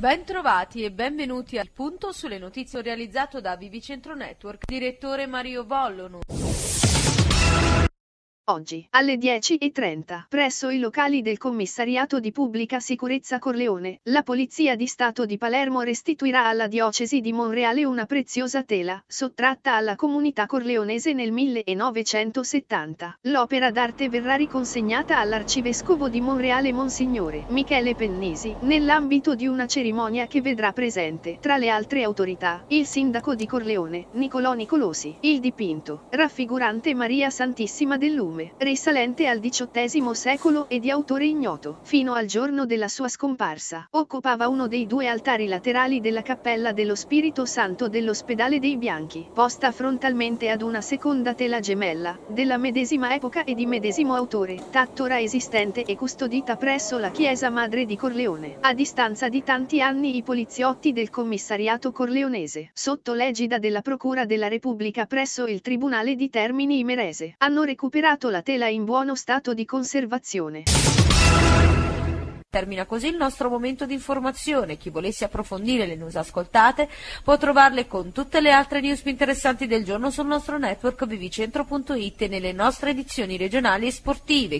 Bentrovati e benvenuti al punto sulle notizie realizzato da Vivicentro Network, direttore Mario Vollono. Oggi, alle 10.30, presso i locali del Commissariato di Pubblica Sicurezza Corleone, la Polizia di Stato di Palermo restituirà alla Diocesi di Monreale una preziosa tela, sottratta alla comunità corleonese nel 1970. L'opera d'arte verrà riconsegnata all'Arcivescovo di Monreale Monsignore Michele Pennisi, nell'ambito di una cerimonia che vedrà presente, tra le altre autorità, il sindaco di Corleone, Nicolò Nicolosi, il dipinto, raffigurante Maria Santissima del Lume nome, risalente al XVIII secolo e di autore ignoto, fino al giorno della sua scomparsa. Occupava uno dei due altari laterali della cappella dello Spirito Santo dell'Ospedale dei Bianchi, posta frontalmente ad una seconda tela gemella, della medesima epoca e di medesimo autore, tattora esistente e custodita presso la Chiesa Madre di Corleone. A distanza di tanti anni i poliziotti del commissariato corleonese, sotto l'egida della Procura della Repubblica presso il Tribunale di Termini Imerese, hanno recuperato la tela in buono stato di conservazione. Termina così il nostro momento di informazione. Chi volesse approfondire le news ascoltate può trovarle con tutte le altre news più interessanti del giorno sul nostro network vivicentro.it e nelle nostre edizioni regionali e sportive.